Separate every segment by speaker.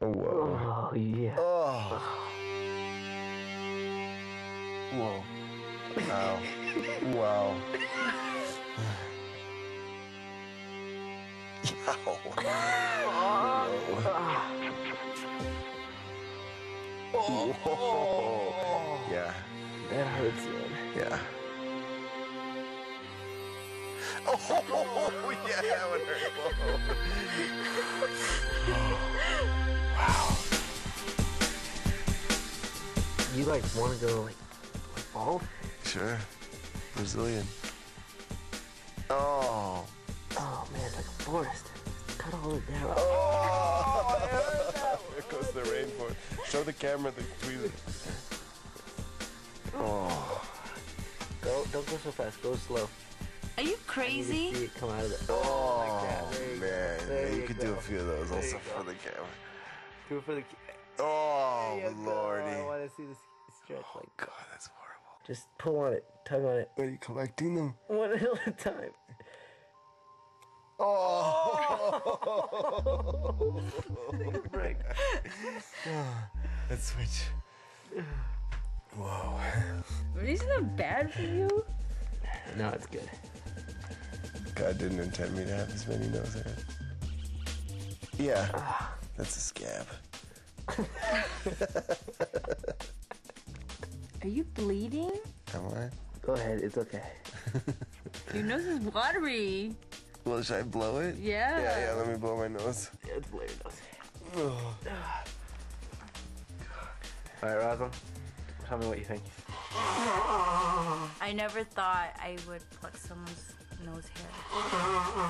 Speaker 1: Whoa.
Speaker 2: Oh yeah.
Speaker 1: Oh. Whoa. Wow. wow. Whoa. Yeah.
Speaker 2: That hurts, man.
Speaker 1: Yeah. Oh, yeah, that would hurt.
Speaker 2: You like want to go like, like bald?
Speaker 1: Sure. Brazilian. Oh.
Speaker 2: Oh man, like a forest. Cut all it down.
Speaker 1: There goes the rainforest. Show the camera the tweezer. Oh.
Speaker 2: Go, don't go so fast. Go slow.
Speaker 3: Are you
Speaker 2: You can
Speaker 3: crazy?
Speaker 2: see it come out of the.
Speaker 1: Oh,
Speaker 2: like that. You
Speaker 1: man.
Speaker 2: There
Speaker 1: you
Speaker 2: you
Speaker 1: could do a few of those
Speaker 2: There
Speaker 1: also for the camera.
Speaker 2: Do it for the.
Speaker 1: Oh,
Speaker 2: There you go. I
Speaker 1: lordy.
Speaker 2: want to see this stretch. Oh, like,
Speaker 1: God, that's horrible.
Speaker 2: just pull on it, tug on it,
Speaker 1: Are you collecting them?
Speaker 2: one at a time. Oh! break.
Speaker 1: Let's switch. Whoa.
Speaker 3: Isn't that bad for you?
Speaker 2: No, it's good.
Speaker 1: God didn't intend me to have this many nose hairs. Yeah, ah. that's a scab.
Speaker 3: Are you bleeding?
Speaker 1: Am I?
Speaker 2: Go ahead. It's okay.
Speaker 3: Your nose is watery.
Speaker 1: Well, should I blow it?
Speaker 3: Yeah.
Speaker 1: Yeah, yeah, let me blow my nose.
Speaker 2: Yeah, it's your nose. All right, Rosalind. Tell me what you think.
Speaker 3: I never thought I would pluck someone's nose hair.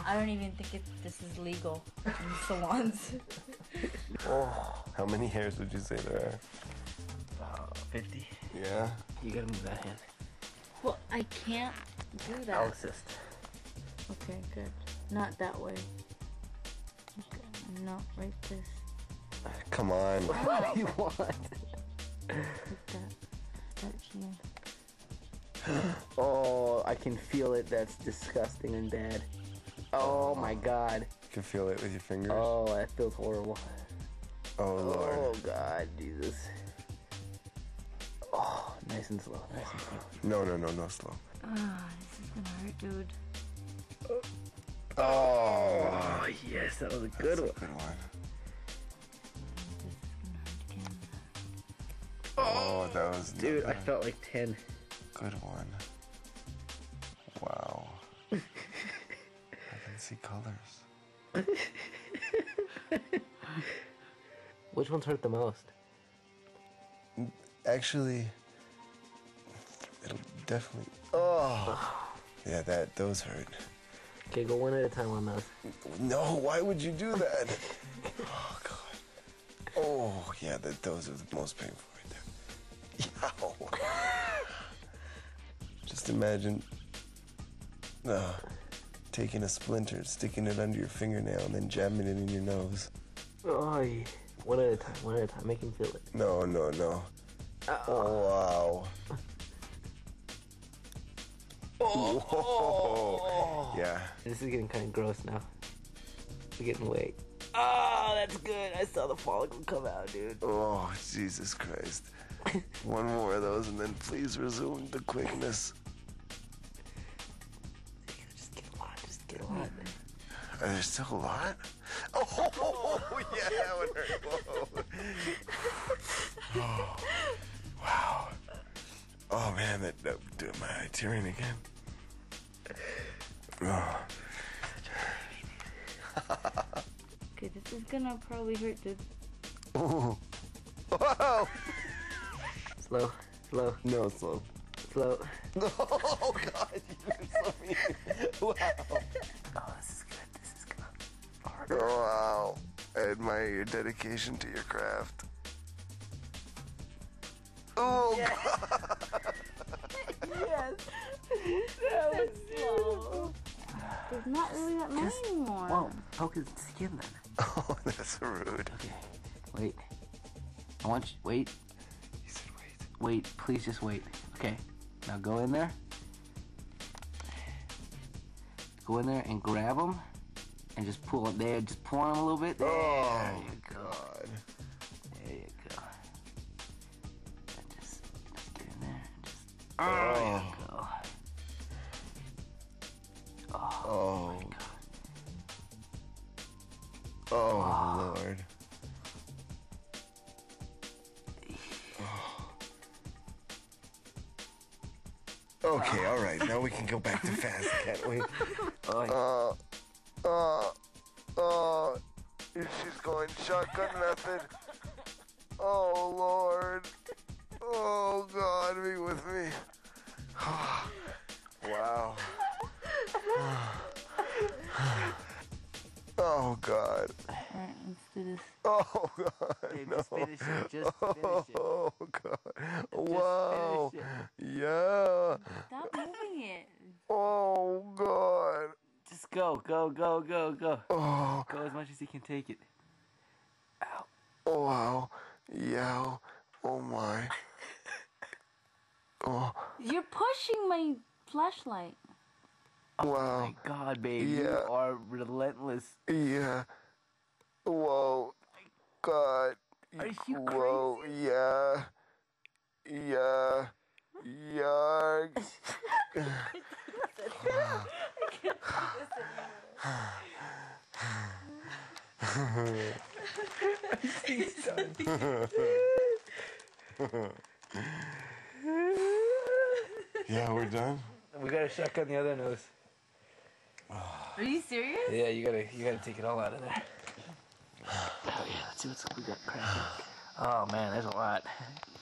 Speaker 3: I don't even think it, this is legal in salons.
Speaker 1: Oh, how many hairs would you say there
Speaker 2: Uh, 50.
Speaker 1: Yeah.
Speaker 2: You gotta move that hand.
Speaker 3: well, I can't do that.
Speaker 2: I'll assist.
Speaker 3: Okay, good. Not that way. Okay, no, right this.
Speaker 1: Ah, come on. Oh.
Speaker 2: What do you want?
Speaker 3: Like that. That here.
Speaker 2: Oh, I can feel it. That's disgusting and bad. Oh my god.
Speaker 1: You can feel it with your fingers.
Speaker 2: Oh, that feels horrible.
Speaker 1: Oh, Lord.
Speaker 2: Oh god, Jesus. Oh, nice and slow. Nice and slow.
Speaker 1: No, no, no, no, slow.
Speaker 3: Ah, this is gonna hurt, dude.
Speaker 1: Oh.
Speaker 2: Oh yes, that was a good one.
Speaker 1: Good one.
Speaker 3: This is gonna hurt again.
Speaker 1: Oh, that was
Speaker 2: Dude, I felt like 10.
Speaker 1: good one. Wow. I can see colors.
Speaker 2: Which ones hurt the most?
Speaker 1: Actually, it'll definitely. Oh. Yeah, that those hurt.
Speaker 2: Okay, go one at a time on those.
Speaker 1: No, why would you do that? oh God. Oh yeah, that those are the most painful right there. Yow. Just imagine uh, taking a splinter, sticking it under your fingernail, and then jamming it in your nose.
Speaker 2: Oh, yeah. One at a time, one at a time. Make him feel it.
Speaker 1: No, no, no. Oh wow. Oh. Yeah.
Speaker 2: This is getting kind of gross now. We're getting weight. Oh, ah, that's good. I saw the follicle come out, dude.
Speaker 1: Oh, Jesus Christ. One more of those and then please resume the quickness.
Speaker 2: Just get a lot. Just get a lot.
Speaker 1: Are there still a lot? Oh, yeah, that would hurt. Whoa. Oh, wow. Oh, man, that, that would do my eye tearing again. Oh.
Speaker 3: Okay, this is gonna probably hurt, dude.
Speaker 1: Ooh. Whoa.
Speaker 2: Slow, slow,
Speaker 1: No, slow.
Speaker 2: slow.
Speaker 1: Oh, God, you're so mean. Wow.
Speaker 2: Oh, this is good. This is good.
Speaker 1: Oh, wow. I admire your dedication to your craft. Oh, God.
Speaker 3: There's not really that many Just, anymore.
Speaker 2: Whoa, poke his skin then.
Speaker 1: Oh, that's rude.
Speaker 2: Okay, wait. I want you, wait.
Speaker 1: He said wait.
Speaker 2: Wait, please just wait. Okay, now go in there. Go in there and grab him, and just pull it there. Just pull on him a little bit. There
Speaker 1: oh,
Speaker 2: you go.
Speaker 1: God.
Speaker 2: There
Speaker 1: you go. And just, just get in there. And just, oh. oh. Okay, all right. Now we can go back to fast, can't we?
Speaker 2: Oh,
Speaker 1: Uh, uh, uh, she's going shotgun method. Oh, Lord. Oh, God, be with me. wow. Oh, God.
Speaker 3: Alright, let's do this.
Speaker 1: Oh, God.
Speaker 2: Babe,
Speaker 1: no.
Speaker 2: just finish it. Just finish it.
Speaker 1: Oh, God. Wow.
Speaker 2: finish
Speaker 1: Yeah.
Speaker 3: Stop moving it.
Speaker 1: Oh, God.
Speaker 2: Just go, go, go, go, go.
Speaker 1: Oh,
Speaker 2: Go as much as he can take it. Ow.
Speaker 1: oh, wow. Yeah. Oh, my. Oh,
Speaker 3: You're pushing my flashlight.
Speaker 1: Oh, wow.
Speaker 2: My God, babe, you are relentless.
Speaker 1: Yeah. Whoa. God.
Speaker 2: Are you crazy?
Speaker 1: Whoa. Yeah. Yeah. Yeah. yeah, we're done.
Speaker 2: We gotta on the other nose.
Speaker 3: Are you serious?
Speaker 2: Yeah, you gotta, you gotta take it all out of there. Oh yeah, let's see what's we got cracking. Oh man, there's a lot,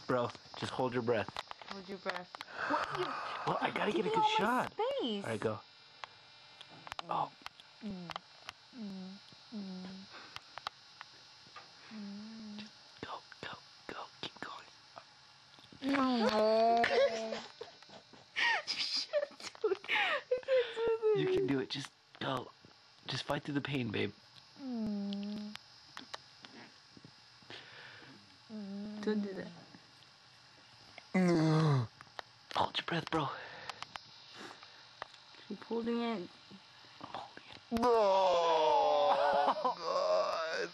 Speaker 2: bro. Just hold your breath.
Speaker 3: Hold your breath.
Speaker 2: Well, I gotta get a good
Speaker 3: all
Speaker 2: shot.
Speaker 3: Space.
Speaker 2: All right, go. Oh. Go, go, go. Keep going. You can do it. Just go. Just fight through the pain, babe.
Speaker 3: Don't do that.
Speaker 2: Hold your breath, bro.
Speaker 3: Keep holding it.
Speaker 1: Oh, God.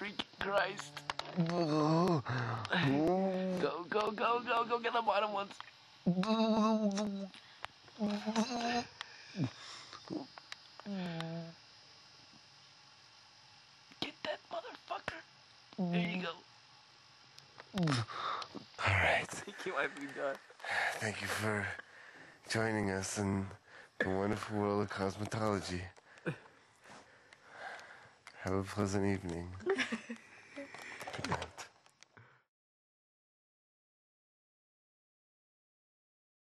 Speaker 2: Freaking Christ. Go, go, go, go, go get the bottom ones. Get that motherfucker. There you go.
Speaker 1: All right.
Speaker 2: Thank you might be done.
Speaker 1: Thank you for joining us in the wonderful world of cosmetology. Have a pleasant evening.